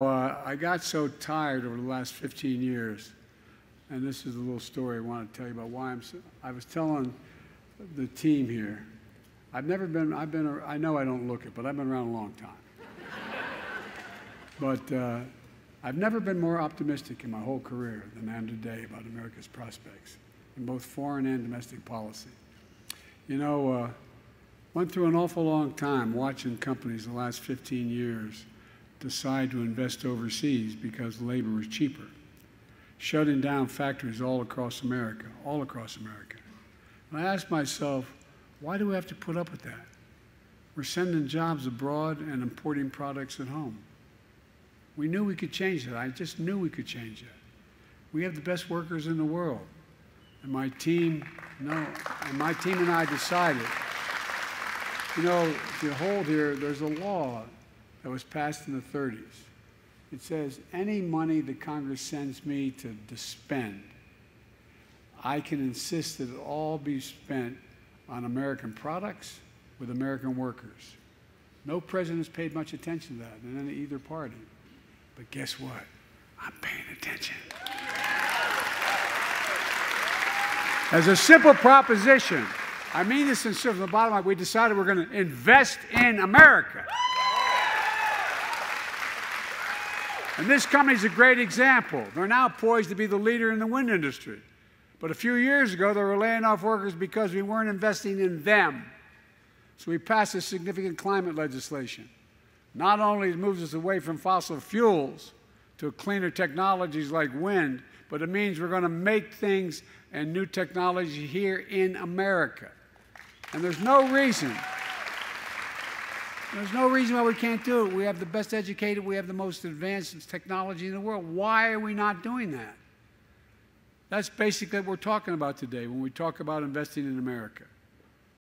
Uh, I got so tired over the last 15 years, and this is a little story I want to tell you about why I'm. So, I was telling the team here, I've never been. I've been. I know I don't look it, but I've been around a long time. but uh, I've never been more optimistic in my whole career than I am today about America's prospects in both foreign and domestic policy. You know, uh, went through an awful long time watching companies the last 15 years decide to invest overseas because labor is cheaper, shutting down factories all across America, all across America. And I asked myself, why do we have to put up with that? We're sending jobs abroad and importing products at home. We knew we could change that. I just knew we could change that. We have the best workers in the world. And my team, no, and my team and I decided, you know, if you hold here, there's a law that was passed in the 30s. It says any money that Congress sends me to, spend, I can insist that it all be spent on American products with American workers. No president has paid much attention to that in either party. But guess what? I'm paying attention. As a simple proposition, I mean this in from the bottom line, we decided we're going to invest in America. And this company is a great example. They're now poised to be the leader in the wind industry. But a few years ago, they were laying off workers because we weren't investing in them. So we passed a significant climate legislation. Not only moves us away from fossil fuels to cleaner technologies like wind, but it means we're going to make things and new technology here in America. And there's no reason there's no reason why we can't do it. We have the best educated, we have the most advanced technology in the world. Why are we not doing that? That's basically what we're talking about today when we talk about investing in America.